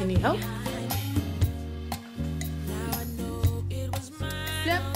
Can you help? Yep.